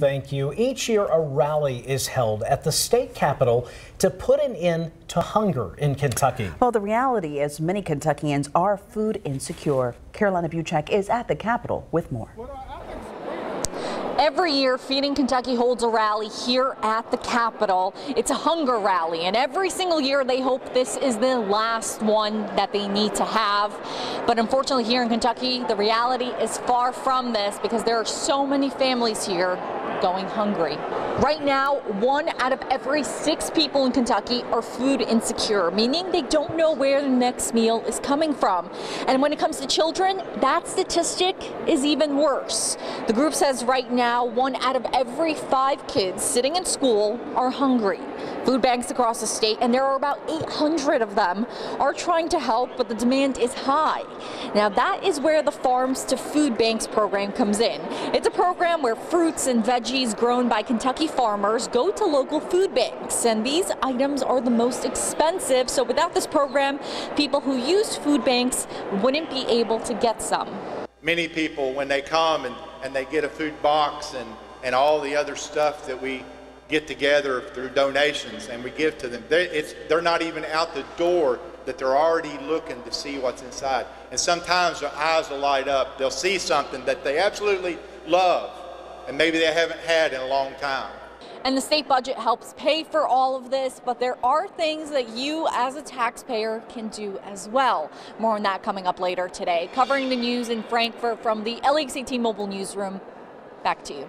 thank you. Each year, a rally is held at the state capitol to put an end to hunger in Kentucky. Well, the reality is many Kentuckians are food insecure. Carolina Buchek is at the capitol with more. Every year, Feeding Kentucky holds a rally here at the Capitol. It's a hunger rally, and every single year they hope this is the last one that they need to have. But unfortunately, here in Kentucky, the reality is far from this because there are so many families here going hungry. Right now, one out of every six people in Kentucky are food insecure, meaning they don't know where the next meal is coming from. And when it comes to children, that statistic is even worse. The group says right now, one out of every five kids sitting in school are hungry. Food banks across the state, and there are about 800 of them, are trying to help, but the demand is high. Now, that is where the Farms to Food Banks program comes in. It's a program where fruits and veggies grown by Kentucky farmers go to local food banks, and these items are the most expensive. So, without this program, people who use food banks wouldn't be able to get some. Many people, when they come and, and they get a food box and, and all the other stuff that we get together through donations and we give to them. They're, they're not even out the door that they're already looking to see what's inside. And sometimes their eyes will light up. They'll see something that they absolutely love and maybe they haven't had in a long time. And the state budget helps pay for all of this, but there are things that you as a taxpayer can do as well. More on that coming up later today. Covering the news in Frankfort from the LAXC T-Mobile Newsroom, back to you.